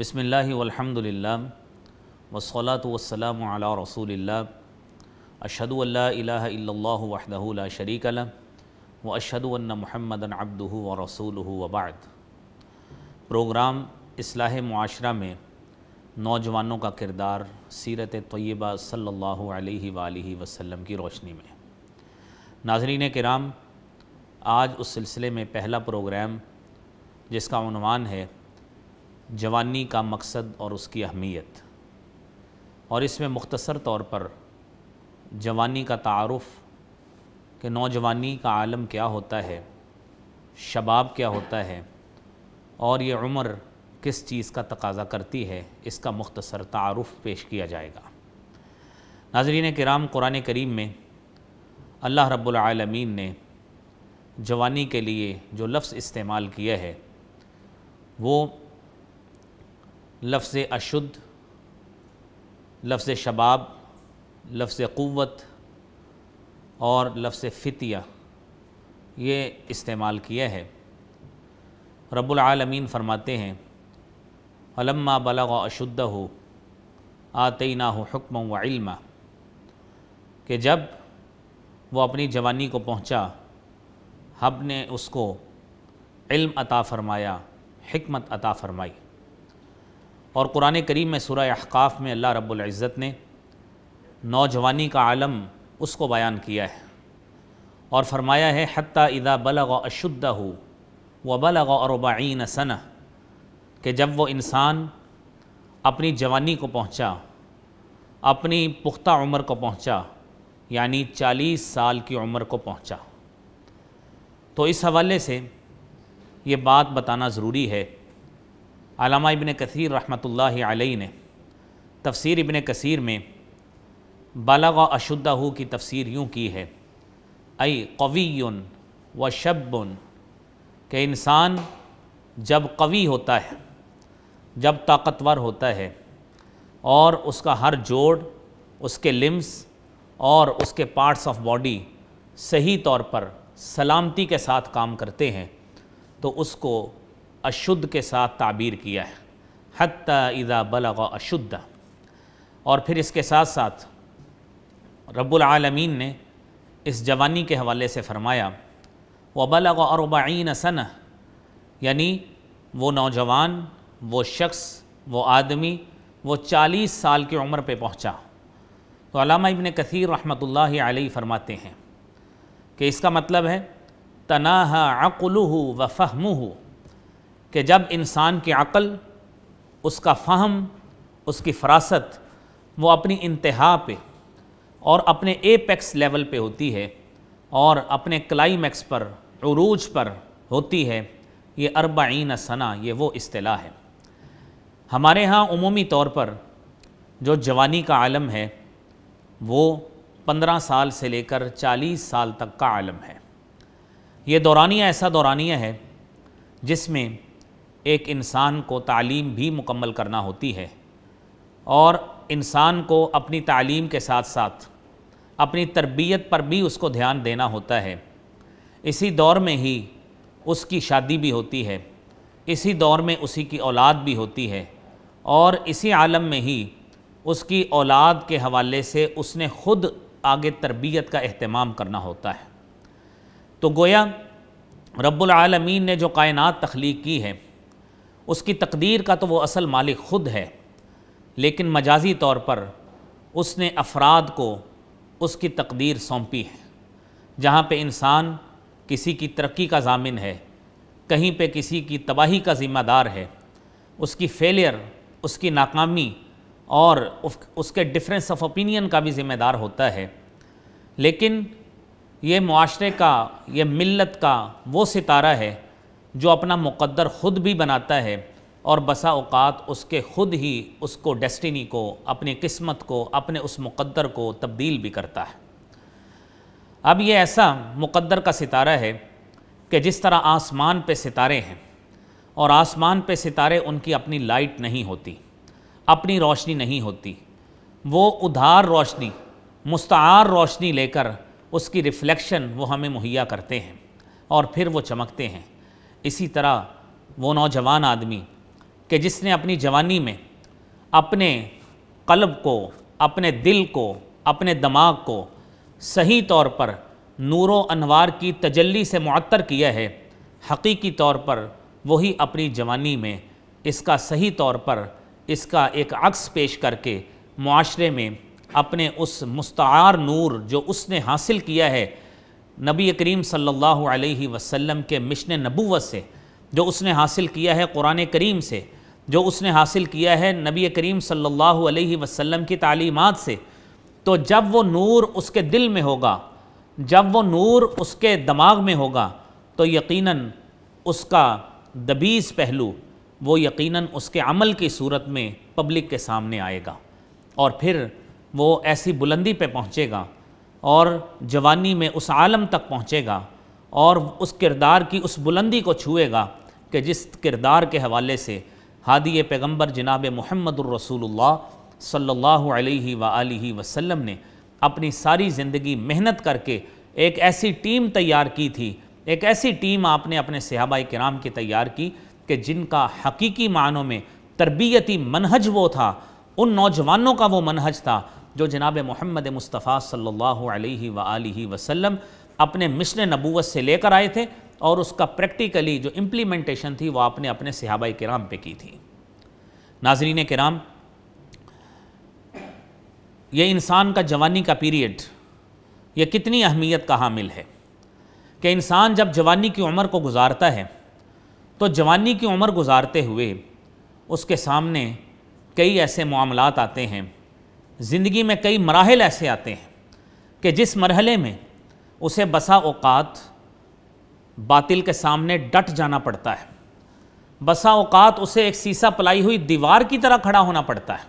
بسم اللہ والحمد للہ والصلاة والسلام علی رسول اللہ اشہد ان لا الہ الا اللہ وحدہ لا شریک لہ و ان محمد عبدہ و رسولہ وبعد پروگرام اصلاح معاشرہ میں نوجوانوں کا کردار سیرت طیبہ صلی اللہ علیہ وآلہ وسلم کی روشنی میں۔ ناظرین کرام، آج اس سلسلے میں پہلا پروگرام جس کا عنوان ہے جوانی کا مقصد اور اس کی اہمیت۔ اور اس میں مختصر طور پر جوانی کا تعارف کہ نوجوانی کا عالم کیا ہوتا ہے، شباب کیا ہوتا ہے، اور یہ عمر کس چیز کا تقاضا کرتی ہے، اس کا مختصر تعارف پیش کیا جائے گا۔ ناظرین کرام، قرآن کریم میں اللہ رب العالمین نے جوانی کے لیے جو لفظ استعمال کیا ہے، وہ لفظ اشد، لفظ شباب، لفظ قوت اور لفظ فتیہ یہ استعمال کیا ہے۔ رب العالمین فرماتے ہیں علما بلغ اشدہ ہو آتینہ ہو حکم و علم کہ جب وہ اپنی جوانی کو پہنچا، ہم نے اس کو علم عطا فرمایا، حکمت عطا فرمائی۔ اور قرآن کریم میں سورہ احقاف میں اللہ رب العزت نے نوجوانی کا عالم اس کو بیان کیا ہے اور فرمایا ہے، حتیٰ اذا بلغ اشدہ ہو و بلغ اربعین سنہ، کہ جب وہ انسان اپنی جوانی کو پہنچا، اپنی پختہ عمر کو پہنچا یعنی چالیس سال کی عمر کو پہنچا۔ تو اس حوالے سے یہ بات بتانا ضروری ہے علامہ ابن کثیر رحمۃ اللہ علیہ نے تفسیر ابن کثیر میں بالغ اشدہ کی تفسیر یوں کی ہے، ای قوی و شب کہ انسان جب قوی ہوتا ہے، جب طاقتور ہوتا ہے اور اس کا ہر جوڑ، اس کے لمس اور اس کے پارٹس آف باڈی صحیح طور پر سلامتی کے ساتھ کام کرتے ہیں، تو اس کو اشد کے ساتھ تعبیر کیا ہے۔ حتیٰ اذا بلغ اشدہ اور پھر اس کے ساتھ ساتھ رب العالمین نے اس جوانی کے حوالے سے فرمایا، وبلغ اربعین سنہ۔ یعنی وہ نوجوان، وہ شخص، وہ آدمی، وہ چالیس سال کی عمر پہ پہنچا۔ تو علامہ ابن کثیر رحمۃ اللہ علیہ فرماتے ہیں کہ اس کا مطلب ہے تناہ عقلہ و فہمہ کہ جب انسان کی عقل، اس کا فہم، اس کی فراست وہ اپنی انتہا پہ اور اپنے اے پیکس لیول پہ ہوتی ہے اور اپنے کلائمیکس پر، عروج پر ہوتی ہے، یہ اربعین سنہ، یہ وہ اصطلاح ہے۔ ہمارے ہاں عمومی طور پر جو جوانی کا عالم ہے، وہ پندرہ سال سے لے کر چالیس سال تک کا عالم ہے۔ یہ دورانیہ ایسا دورانیہ ہے جس میں ایک انسان کو تعلیم بھی مکمل کرنا ہوتی ہے اور انسان کو اپنی تعلیم کے ساتھ ساتھ اپنی تربیت پر بھی اس کو دھیان دینا ہوتا ہے۔ اسی دور میں ہی اس کی شادی بھی ہوتی ہے، اسی دور میں اسی کی اولاد بھی ہوتی ہے اور اسی عالم میں ہی اس کی اولاد کے حوالے سے اس نے خود آگے تربیت کا اہتمام کرنا ہوتا ہے۔ تو گویا رب العالمین نے جو کائنات تخلیق کی ہے اس کی تقدیر کا تو وہ اصل مالک خود ہے، لیکن مجازی طور پر اس نے افراد کو اس کی تقدیر سونپی ہے، جہاں پہ انسان کسی کی ترقی کا ضامن ہے، کہیں پہ کسی کی تباہی کا ذمہ دار ہے، اس کی فیلئر اس کی ناکامی اور اس کے ڈفرینس آف اوپینین کا بھی ذمہ دار ہوتا ہے۔ لیکن یہ معاشرے کا، یہ ملت کا وہ ستارہ ہے جو اپنا مقدر خود بھی بناتا ہے اور بسا اوقات اس کے خود ہی اس کو ڈیسٹینی کو، اپنی قسمت کو، اپنے اس مقدر کو تبدیل بھی کرتا ہے۔ اب یہ ایسا مقدر کا ستارہ ہے کہ جس طرح آسمان پہ ستارے ہیں اور آسمان پہ ستارے ان کی اپنی لائٹ نہیں ہوتی، اپنی روشنی نہیں ہوتی، وہ ادھار روشنی، مستعار روشنی لے کر اس کی ریفلیکشن وہ ہمیں مہیا کرتے ہیں اور پھر وہ چمکتے ہیں۔ اسی طرح وہ نوجوان آدمی کہ جس نے اپنی جوانی میں اپنے قلب کو، اپنے دل کو، اپنے دماغ کو صحیح طور پر نور و انوار کی تجلی سے معطر کیا ہے، حقیقی طور پر وہی اپنی جوانی میں اس کا صحیح طور پر اس کا ایک عکس پیش کر کے معاشرے میں اپنے اس مستعار نور جو اس نے حاصل کیا ہے نبی کریم صلی اللہ علیہ وسلم کے مشن نبوت سے، جو اس نے حاصل کیا ہے قرآن کریم سے، جو اس نے حاصل کیا ہے نبی کریم صلی اللہ علیہ وسلم کی تعلیمات سے، تو جب وہ نور اس کے دل میں ہوگا، جب وہ نور اس کے دماغ میں ہوگا، تو یقیناً اس کا دبیز پہلو، وہ یقیناً اس کے عمل کی صورت میں پبلک کے سامنے آئے گا، اور پھر وہ ایسی بلندی پہ پہنچے گا اور جوانی میں اس عالم تک پہنچے گا اور اس کردار کی اس بلندی کو چھوئے گا کہ جس کردار کے حوالے سے ہادی پیغمبر جناب محمد الرسول اللہ صلی اللہ علیہ وآلہ وسلم نے اپنی ساری زندگی محنت کر کے ایک ایسی ٹیم تیار کی تھی، ایک ایسی ٹیم آپ نے اپنے صحابہ کرام کی تیار کی کہ جن کا حقیقی معنوں میں تربیتی منہج وہ تھا، ان نوجوانوں کا وہ منہج تھا جو جناب محمد مصطفیٰ صلی اللہ علیہ وآلہ وسلم اپنے مشن نبوت سے لے کر آئے تھے اور اس کا پریکٹیکلی جو امپلیمنٹیشن تھی وہ آپ نے اپنے صحابہ کرام پہ کی تھی۔ ناظرین کرام، یہ انسان کا جوانی کا پیریڈ یہ کتنی اہمیت کا حامل ہے کہ انسان جب جوانی کی عمر کو گزارتا ہے، تو جوانی کی عمر گزارتے ہوئے اس کے سامنے کئی ایسے معاملات آتے ہیں زندگی میں کئی مراحل ایسے آتے ہیں کہ جس مرحلے میں اسے بسا اوقات باطل کے سامنے ڈٹ جانا پڑتا ہے۔ بسا اوقات اسے ایک سیسا پلائی ہوئی دیوار کی طرح کھڑا ہونا پڑتا ہے۔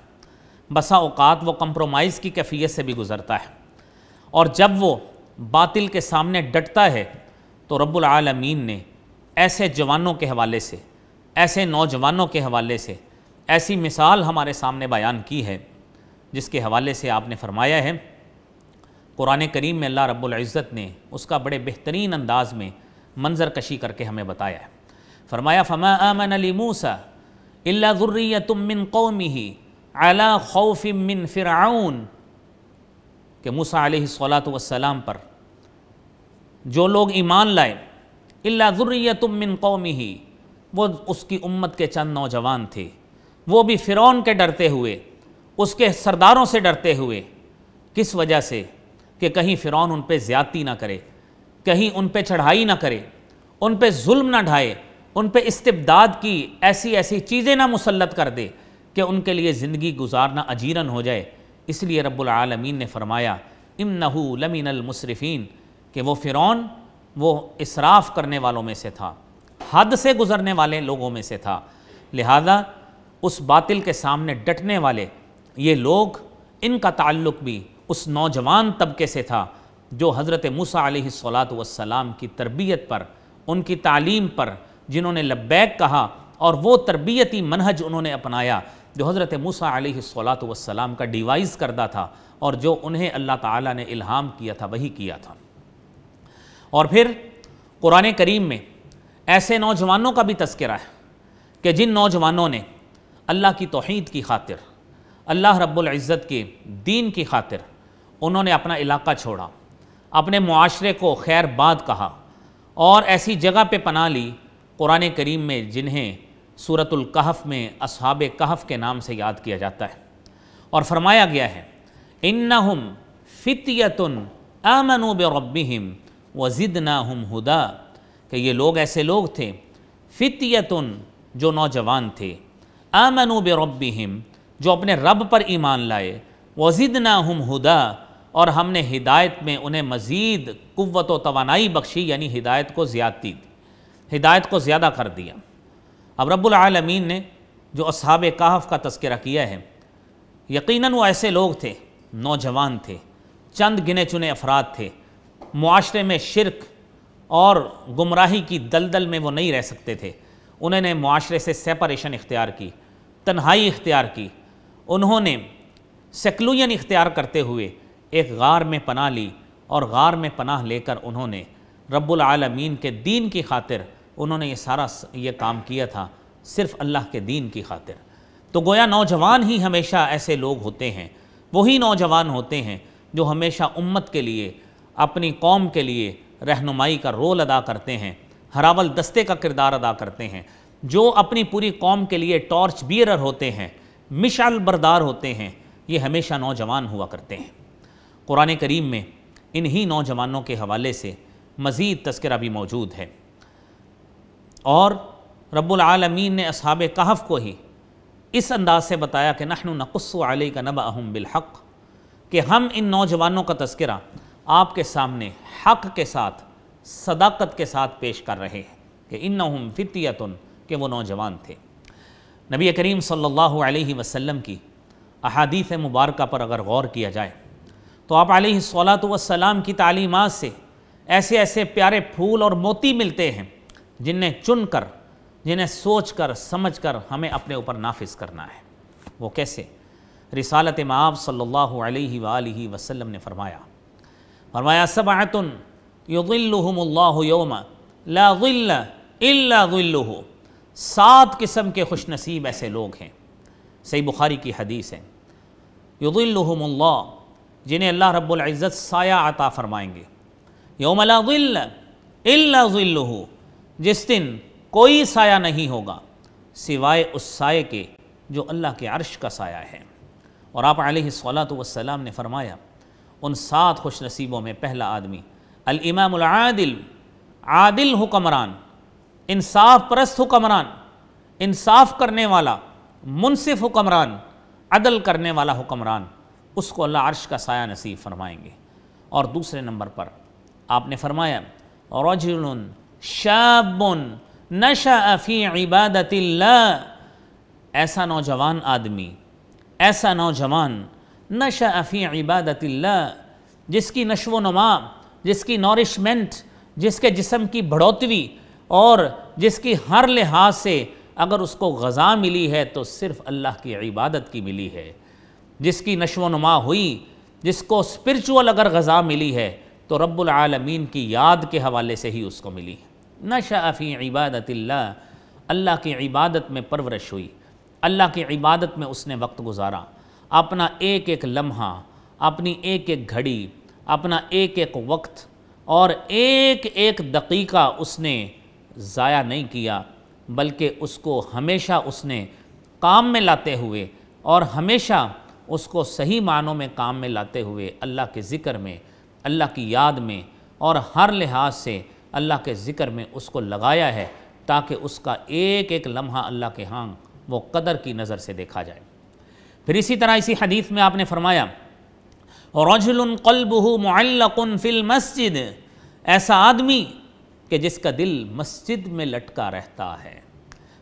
بسا اوقات وہ کمپرومائز کی کیفیت سے بھی گزرتا ہے۔ اور جب وہ باطل کے سامنے ڈٹتا ہے تو رب العالمین نے ایسے جوانوں کے حوالے سے، ایسے نوجوانوں کے حوالے سے ایسی مثال ہمارے سامنے بیان کی ہے۔ جس کے حوالے سے آپ نے فرمایا ہے، قرآن کریم میں اللہ رب العزت نے اس کا بڑے بہترین انداز میں منظر کشی کر کے ہمیں بتایا ہے۔ فرمایا، فما آمن علی موسیٰ اللہ ذریت من قومه علی خوف من فرعون۔ کہ موسیٰ علیہ السلام پر جو لوگ ایمان لائے اللہ ذریت من قومه، وہ اس کی امت کے چند نوجوان تھے۔ وہ بھی فرعون کے ڈرتے ہوئے اس کے سرداروں سے ڈرتے ہوئے کس وجہ سے کہ کہیں فرعون ان پہ زیادتی نہ کرے، کہیں ان پہ چڑھائی نہ کرے، ان پہ ظلم نہ ڈھائے، ان پہ استبداد کی ایسی ایسی چیزیں نہ مسلط کر دے کہ ان کے لیے زندگی گزارنا اجیرن ہو جائے۔ اس لیے رب العالمین نے فرمایا امنہو لمن المصرفین کہ وہ فرعون، وہ اسراف کرنے والوں میں سے تھا، حد سے گزرنے والے لوگوں میں سے تھا۔ لہذا اس باطل کے سامنے ڈٹنے والے یہ لوگ ان کا تعلق بھی اس نوجوان طبقے سے تھا جو حضرت موسیٰ علیہ الصلاۃ والسلام کی تربیت پر، ان کی تعلیم پر، جنہوں نے لبیک کہا اور وہ تربیتی منہج انہوں نے اپنایا جو حضرت موسیٰ علیہ الصلاۃ والسلام کا ڈیوائز کردہ تھا اور جو انہیں اللہ تعالیٰ نے الہام کیا تھا وہی کیا تھا۔ اور پھر قرآن کریم میں ایسے نوجوانوں کا بھی تذکرہ ہے کہ جن نوجوانوں نے اللہ کی توحید کی خاطر اللہ رب العزت کے دین کی خاطر انہوں نے اپنا علاقہ چھوڑا، اپنے معاشرے کو خیر باد کہا اور ایسی جگہ پہ پناہ لی قرآن کریم میں جنہیں صورت القحف میں اصحاب کہف کے نام سے یاد کیا جاتا ہے۔ اور فرمایا گیا ہے، انہم فتیتن آمنوا بربہم وزدناہم ہدا کہ یہ لوگ ایسے لوگ تھے، فتیتن جو نوجوان تھے، آمنوا بربہم جو اپنے رب پر ایمان لائے۔ وزدناہم ہدا اور ہم نے ہدایت میں انہیں مزید قوت و توانائی بخشی یعنی ہدایت کو زیادتی دی، ہدایت کو زیادہ کر دیا۔ اب رب العالمین نے جو اصحاب کہف کا تذکرہ کیا ہے، یقیناً وہ ایسے لوگ تھے، نوجوان تھے، چند گنے چنے افراد تھے۔ معاشرے میں شرک اور گمراہی کی دلدل میں وہ نہیں رہ سکتے تھے۔ انہوں نے معاشرے سے سیپریشن اختیار کی، تنہائی اختیار کی۔ انہوں نے سیکلوین اختیار کرتے ہوئے ایک غار میں پناہ لی اور غار میں پناہ لے کر انہوں نے رب العالمین کے دین کی خاطر انہوں نے یہ سارا یہ کام کیا تھا، صرف اللہ کے دین کی خاطر۔ تو گویا نوجوان ہی ہمیشہ ایسے لوگ ہوتے ہیں، وہی نوجوان ہوتے ہیں جو ہمیشہ امت کے لیے، اپنی قوم کے لیے رہنمائی کا رول ادا کرتے ہیں، ہراول دستے کا کردار ادا کرتے ہیں۔ جو اپنی پوری قوم کے لیے ٹارچ بیئرر ہوتے ہیں مشعل بردار ہوتے ہیں، یہ ہمیشہ نوجوان ہوا کرتے ہیں۔ قرآن کریم میں انہی نوجوانوں کے حوالے سے مزید تذکرہ بھی موجود ہے۔ اور رب العالمین نے اصحاب کہف کو ہی اس انداز سے بتایا کہ نحن نقص علی کا نبأہم بالحق، کہ ہم ان نوجوانوں کا تذکرہ آپ کے سامنے حق کے ساتھ، صداقت کے ساتھ پیش کر رہے ہیں، کہ انہم فتیتن، کہ وہ نوجوان تھے۔ نبی کریم صلی اللہ علیہ وسلم کی احادیث مبارکہ پر اگر غور کیا جائے تو آپ علیہ الصلاۃ والسلام کی تعلیمات سے ایسے ایسے پیارے پھول اور موتی ملتے ہیں جنہیں چن کر جنہیں سوچ کر، سمجھ کر ہمیں اپنے اوپر نافذ کرنا ہے۔ وہ کیسے؟ رسالت معاب صلی اللہ علیہ وآلہ وسلم نے فرمایا فرمایا، سبعتن یضلہم اللہ یوم لا ظل الا ظلہ سات قسم کے خوش نصیب ایسے لوگ ہیں۔ صحیح بخاری کی حدیث ہے۔ یضلہم اللہ، جنہیں اللہ رب العزت سایہ عطا فرمائیں گے۔ یوم لا ظل الا ظلہ، جس دن کوئی سایہ نہیں ہوگا، سوائے اس سائے کے جو اللہ کے عرش کا سایہ ہے۔ اور آپ علیہ الصلاۃ والسلام نے فرمایا، ان سات خوش نصیبوں میں پہلا آدمی، الامام العادل، عادل حکمران۔ انصاف پرست حکمران انصاف کرنے والا، منصف حکمران عدل کرنے والا حکمران اس کو اللہ عرش کا سایہ نصیب فرمائیں گے۔ اور دوسرے نمبر پر آپ نے فرمایا، رجل شاب نشأ فی عبادت اللہ۔ ایسا نوجوان آدمی، ایسا نوجوان نشأ فی عبادت اللہ، جس کی نشو و نما، جس کی نورشمنٹ جس کے جسم کی بڑھوتوی اور جس کی ہر لحاظ سے اگر اس کو غذا ملی ہے تو صرف اللہ کی عبادت کی ملی ہے۔ جس کی نشو و نما ہوئی، جس کو اسپرچول اگر غذا ملی ہے، تو رب العالمین کی یاد کے حوالے سے ہی اس کو ملی۔ نشأ فی عبادت اللہ اللہ کی عبادت میں پرورش ہوئی۔ اللہ کی عبادت میں اس نے وقت گزارا۔ اپنا ایک ایک لمحہ، اپنی ایک ایک گھڑی، اپنا ایک ایک وقت اور ایک ایک دقیقہ اس نے ضائع نہیں کیا، بلکہ اس کو ہمیشہ اس نے کام میں لاتے ہوئے اور ہمیشہ اس کو صحیح معنوں میں کام میں لاتے ہوئے اللہ کے ذکر میں، اللہ کی یاد میں اور ہر لحاظ سے اللہ کے ذکر میں اس کو لگایا ہے تاکہ اس کا ایک ایک لمحہ اللہ کے ہاں وہ قدر کی نظر سے دیکھا جائے۔ پھر اسی طرح اسی حدیث میں آپ نے فرمایا، رجل قلبه معلق فی المسجد، ایسا آدمی کہ جس کا دل مسجد میں لٹکا رہتا ہے،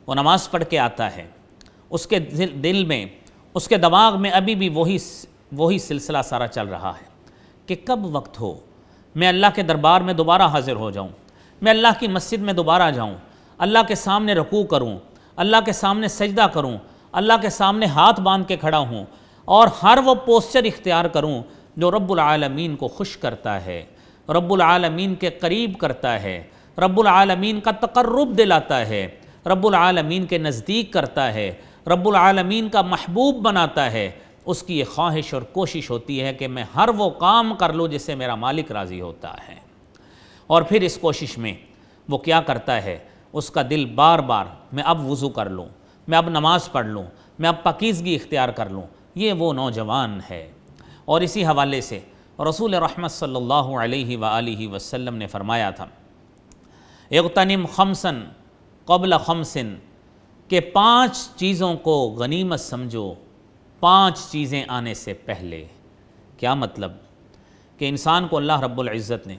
وہ نماز پڑھ کے آتا ہے۔ اس کے دل میں، اس کے دماغ میں ابھی بھی وہی وہی سلسلہ سارا چل رہا ہے کہ کب وقت ہو۔ میں اللہ کے دربار میں دوبارہ حاضر ہو جاؤں۔ میں اللہ کی مسجد میں دوبارہ جاؤں۔ اللہ کے سامنے رکوع کروں۔ اللہ کے سامنے سجدہ کروں۔ اللہ کے سامنے ہاتھ باندھ کے کھڑا ہوں۔ اور ہر وہ پوسچر اختیار کروں جو رب العالمین کو خوش کرتا ہے۔ رب العالمین کے قریب کرتا ہے۔ رب العالمین کا تقرب دلاتا ہے، رب العالمین کے نزدیک کرتا ہے، رب العالمین کا محبوب بناتا ہے۔ اس کی یہ خواہش اور کوشش ہوتی ہے کہ میں ہر وہ کام کر لوں جس سے میرا مالک راضی ہوتا ہے۔ اور پھر اس کوشش میں وہ کیا کرتا ہے؟ اس کا دل بار بار میں اب وضو کر لوں، میں اب نماز پڑھ لوں، میں اب پاکیزگی اختیار کر لوں۔ یہ وہ نوجوان ہے۔ اور اسی حوالے سے رسول رحمت صلی اللہ علیہ وآلہ وسلم نے فرمایا تھا اغتنم خمسن قبل خمسن کہ پانچ چیزوں کو غنیمت سمجھو، پانچ چیزیں آنے سے پہلے۔ کیا مطلب؟ کہ انسان کو اللہ رب العزت نے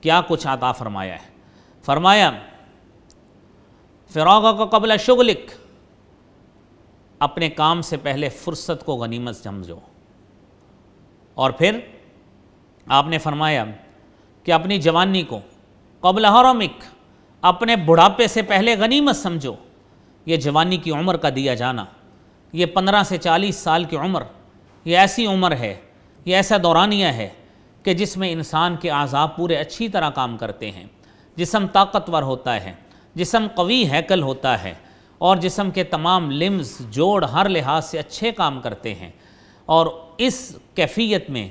کیا کچھ عطا فرمایا ہے؟ فرمایا فراغ کا قبل شغلک، اپنے کام سے پہلے فرصت کو غنیمت سمجھو۔ اور پھر آپ نے فرمایا کہ اپنی جوانی کو قبل حرمک، اپنے بڑھاپے سے پہلے غنیمت سمجھو۔ یہ جوانی کی عمر کا دیا جانا۔ یہ پندرہ سے چالیس سال کی عمر۔ یہ ایسی عمر ہے، یہ ایسا دورانیہ ہے کہ جس میں انسان کے اعضاب پورے اچھی طرح کام کرتے ہیں۔ جسم طاقتور ہوتا ہے، جسم قوی ہیکل ہوتا ہے اور جسم کے تمام لمز، جوڑ ہر لحاظ سے اچھے کام کرتے ہیں۔ اور اس کیفیت میں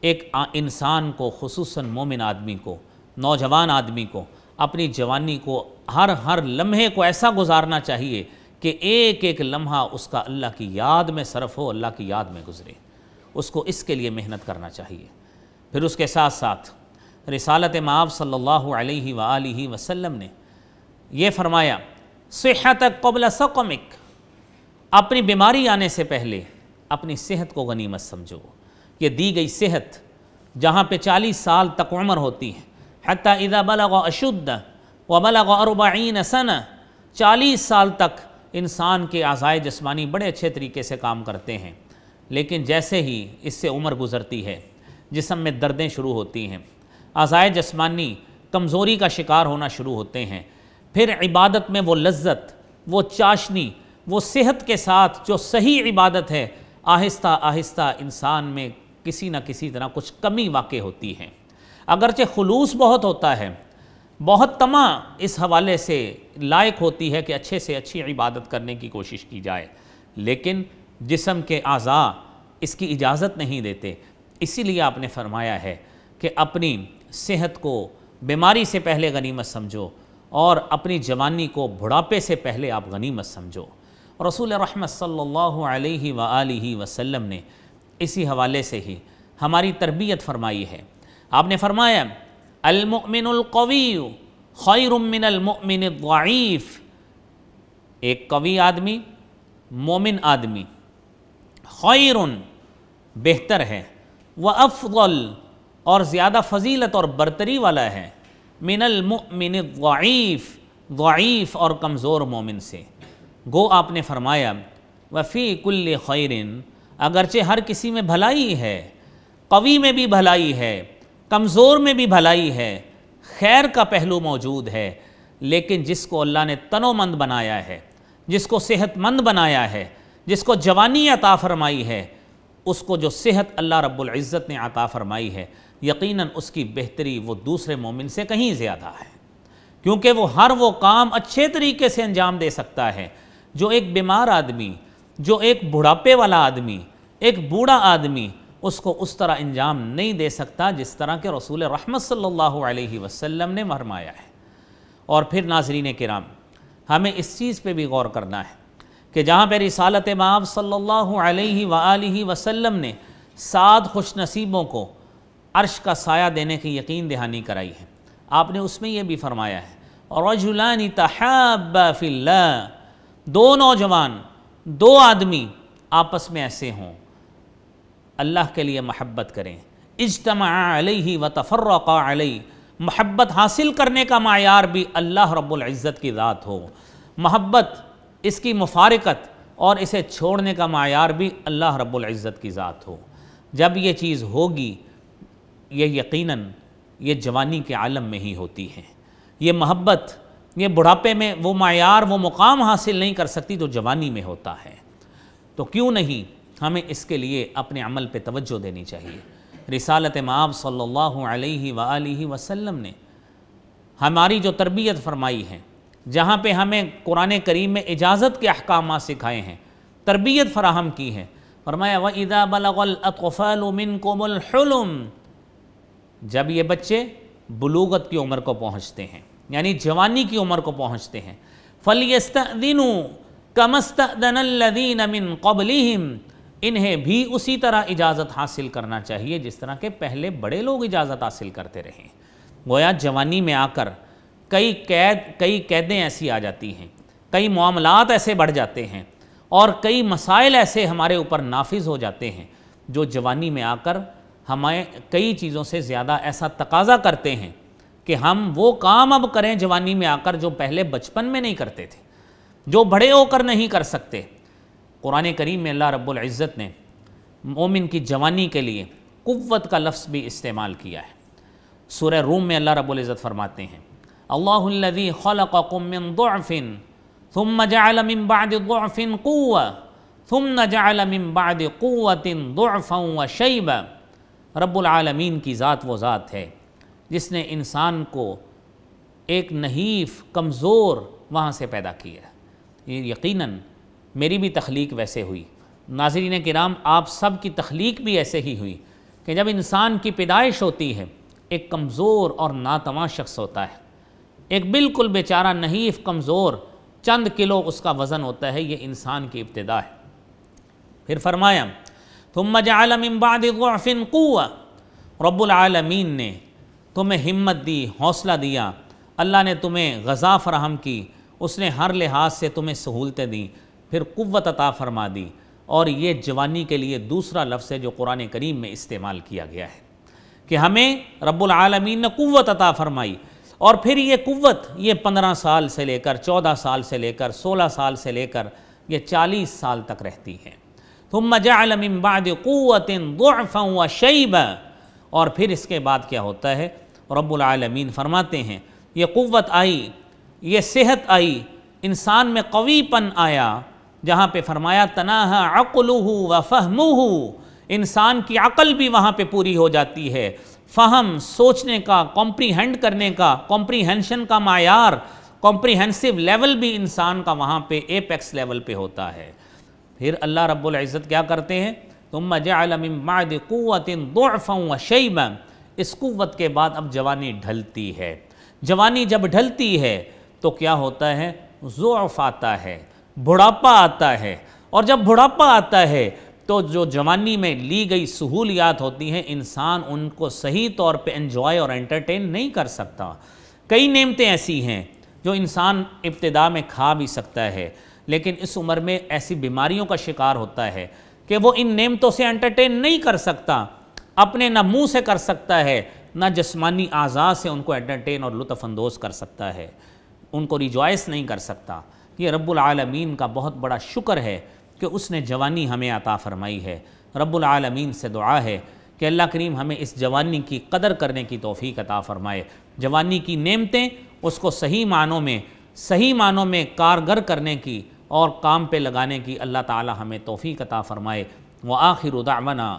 ایک انسان کو، خصوصاً مومن آدمی کو نوجوان آدمی کو، اپنی جوانی کو، ہر ہر لمحے کو ایسا گزارنا چاہیے کہ ایک ایک لمحہ اس کا اللہ کی یاد میں صرف ہو، اللہ کی یاد میں گزرے۔ اس کو اس کے لیے محنت کرنا چاہیے۔ پھر اس کے ساتھ ساتھ رسالت معاب صلی اللہ علیہ وآلہ وسلم نے یہ فرمایا صحت قبل سقمک اپنی بیماری آنے سے پہلے اپنی صحت کو غنیمت سمجھو۔ یہ دی گئی صحت جہاں پہ چالیس سال تک عمر ہوتی ہے۔ حتی اذا بلغ اشد و بلغ اربعین سنہ، چالیس سال تک انسان کے اعضائے جسمانی بڑے اچھے طریقے سے کام کرتے ہیں۔ لیکن جیسے ہی اس سے عمر گزرتی ہے، جسم میں دردیں شروع ہوتی ہیں۔ اعضائے جسمانی کمزوری کا شکار ہونا شروع ہوتے ہیں۔ پھر عبادت میں وہ لذت، وہ چاشنی، وہ صحت کے ساتھ جو صحیح عبادت ہے، آہستہ آہستہ انسان میں کسی نہ کسی طرح کچھ کمی واقع ہوتی ہے۔ اگرچہ خلوص بہت ہوتا ہے، بہت تما اس حوالے سے لائق ہوتی ہے کہ اچھے سے اچھی عبادت کرنے کی کوشش کی جائے۔ لیکن جسم کے اعضاء اس کی اجازت نہیں دیتے۔ اسی لیے آپ نے فرمایا ہے کہ اپنی صحت کو بیماری سے پہلے غنیمت سمجھو اور اپنی جوانی کو بڑھاپے سے پہلے آپ غنیمت سمجھو۔ رسول رحمت صلی اللہ علیہ وآلہ وسلم نے اسی حوالے سے ہی ہماری تربیت فرمائی ہے۔ آپ نے فرمایا، المؤمن القوی خیر من المؤمن الضعیف۔ ایک قوی آدمی، مومن آدمی۔ خیر بہتر ہے، وہ افضل اور زیادہ فضیلت اور برتری والا ہے۔ من المؤمن الضعیف، ضعیف اور کمزور مومن سے۔ گو آپ نے فرمایا وفی کل خیرن اگرچہ ہر کسی میں بھلائی ہے، قوی میں بھی بھلائی ہے۔ کمزور میں بھی بھلائی ہے، خیر کا پہلو موجود ہے، لیکن جس کو اللہ نے تن و مند بنایا ہے، جس کو صحت مند بنایا ہے، جس کو جوانی عطا فرمائی ہے، اس کو جو صحت اللہ رب العزت نے عطا فرمائی ہے، یقیناً اس کی بہتری وہ دوسرے مومن سے کہیں زیادہ ہے۔ کیونکہ وہ ہر وہ کام اچھے طریقے سے انجام دے سکتا ہے۔ جو ایک بیمار آدمی، جو ایک بڑھاپے والا آدمی، ایک بوڑھا آدمی اس کو اس طرح انجام نہیں دے سکتا جس طرح کہ رسول رحمت صلی اللہ علیہ وسلم نے مرمایا ہے۔ اور پھر ناظرین کرام، ہمیں اس چیز پہ بھی غور کرنا ہے کہ جہاں پہ رسالت مآب صلی اللہ علیہ وآلہ وسلم نے سات خوش نصیبوں کو عرش کا سایہ دینے کی یقین دہانی کرائی ہے۔ آپ نے اس میں یہ بھی فرمایا ہے، رجلان تحاب فی اللہ، دو نوجوان، دو آدمی آپس میں ایسے ہوں۔ اللہ کے لیے محبت کریں۔ اجتماع علیہ و تفرق علیہ۔ محبت حاصل کرنے کا معیار بھی اللہ رب العزت کی ذات ہو۔ محبت اس کی مفارقت اور اسے چھوڑنے کا معیار بھی اللہ رب العزت کی ذات ہو۔ جب یہ چیز ہوگی، یہ یقیناً یہ جوانی کے عالم میں ہی ہوتی ہے۔ یہ محبت، یہ بڑھاپے میں وہ معیار، وہ مقام حاصل نہیں کر سکتی جو جوانی میں ہوتا ہے۔ تو کیوں نہیں ہمیں اس کے لیے اپنے عمل پہ توجہ دینی چاہیے۔ رسالت معاب صلی اللہ علیہ وآلہ وسلم نے ہماری جو تربیت فرمائی ہے، جہاں پہ ہمیں قرآن کریم میں اجازت کے احکامات سکھائے ہیں، تربیت فراہم کی ہے۔ فرمایا، وَإِذَا بَلَغَ الْأَطْفَالُ مِنْكُمُ الْحُلُمْ، جب یہ بچے بلوغت کی عمر کو پہنچتے ہیں یعنی جوانی کی عمر کو پہنچتے ہیں، فَلْيَسْتَأْذِنُوا كَمَسْتَأْذَنَ الَّذِينَ مِنْ قَبْلِهِمْ انہیں بھی اسی طرح اجازت حاصل کرنا چاہیے، جس طرح کہ پہلے بڑے لوگ اجازت حاصل کرتے رہیں گویا جوانی میں آ کر کئی قید، کئی قیدیں ایسی آ جاتی ہیں، کئی معاملات ایسے بڑھ جاتے ہیں اور کئی مسائل ایسے ہمارے اوپر نافذ ہو جاتے ہیں، جو جوانی میں آ کر ہمیں کئی چیزوں سے زیادہ ایسا تقاضا کرتے ہیں کہ ہم وہ کام اب کریں جوانی میں آ کر جو پہلے بچپن میں نہیں کرتے تھے، جو بڑے ہو کر نہیں کر سکتے۔ قرآن کریم میں اللہ رب العزت نے مومن کی جوانی کے لیے قوت کا لفظ بھی استعمال کیا ہے۔ سورہ روم میں اللہ رب العزت فرماتے ہیں، اللہ الذي خلقكم من ضعف ثم جعل من بعد ضعف قوة ثم جعل من بعد قوة ضعفا وشيبا رب العالمین کی ذات وہ ذات ہے جس نے انسان کو ایک نحیف، کمزور وہاں سے پیدا کیا یہ یقیناً میری بھی تخلیق ویسے ہوئی۔ ناظرین کرام، آپ سب کی تخلیق بھی ایسے ہی ہوئی کہ جب انسان کی پیدائش ہوتی ہے، ایک کمزور اور ناتواں شخص ہوتا ہے۔ ایک بالکل بیچارہ نحیف کمزور، چند کلو اس کا وزن ہوتا ہے، یہ انسان کی ابتدا ہے۔ پھر فرمایا، ثم جعل من بعد ضعف قوة۔ رب العالمین نے تمہیں ہمت دی، حوصلہ دیا۔ اللہ نے تمہیں غذا فراہم کی، اس نے ہر لحاظ سے تمہیں سہولتیں دیں۔ پھر قوت عطا فرما دی اور یہ جوانی کے لیے دوسرا لفظ ہے جو قرآن کریم میں استعمال کیا گیا ہے کہ ہمیں رب العالمین نے قوت عطا فرمائی اور پھر یہ قوت یہ پندرہ سال سے لے کر چودہ سال سے لے کر سولہ سال سے لے کر یہ چالیس سال تک رہتی ہے ثم جعل من بعد قوت ضعفا وشیبا اور پھر اس کے بعد کیا ہوتا ہے؟ رب العالمین فرماتے ہیں، یہ قوت آئی، یہ صحت آئی، انسان میں قوی پن آیا جہاں پہ فرمایا، تناہا عقلہ و فہمہ انسان کی عقل بھی وہاں پہ پوری ہو جاتی ہے۔ فہم، سوچنے کا کمپریہنڈ کرنے کا کمپریہنشن کا معیار کمپریہنسو لیول بھی انسان کا وہاں پہ ایپیکس لیول پہ ہوتا ہے۔ پھر اللہ رب العزت کیا کرتے ہیں؟ ثم جعل من بعد قوت ضعفا وشیبا اس قوت کے بعد اب جوانی ڈھلتی ہے۔ جوانی جب ڈھلتی ہے تو کیا ہوتا ہے؟ ضعف آتا ہے۔ بڑھاپا آتا ہے۔ اور جب بڑھاپا آتا ہے تو جو جوانی میں لی گئی سہولیات ہوتی ہیں، انسان ان کو صحیح طور پہ انجوائے اور انٹرٹین نہیں کر سکتا۔ کئی نعمتیں ایسی ہیں جو انسان ابتدا میں کھا بھی سکتا ہے، لیکن اس عمر میں ایسی بیماریوں کا شکار ہوتا ہے کہ وہ ان نعمتوں سے انٹرٹین نہیں کر سکتا، اپنے نہ منہ سے کر سکتا ہے، نہ جسمانی اعضاء سے ان کو انٹرٹین اور لطف اندوز کر سکتا ہے۔ ان کو ریجوائس نہیں کر سکتا۔ یہ رب العالمین کا بہت بڑا شکر ہے کہ اس نے جوانی ہمیں عطا فرمائی ہے۔ رب العالمین سے دعا ہے کہ اللہ کریم ہمیں اس جوانی کی قدر کرنے کی توفیق عطا فرمائے۔ جوانی کی نعمتیں اس کو صحیح معنوں میں، صحیح معنوں میں کارگر کرنے کی اور کام پہ لگانے کی اللہ تعالی ہمیں توفیق عطا فرمائے۔ وآخر دعونا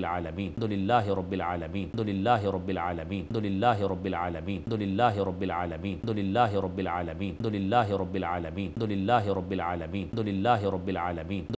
العالمين. الحمد لله رب العالمين. الحمد لله رب العالمين. الحمد لله رب العالمين. الحمد لله رب العالمين. الحمد لله رب العالمين. الحمد لله رب العالمين. الحمد لله رب العالمين. الحمد لله رب العالمين.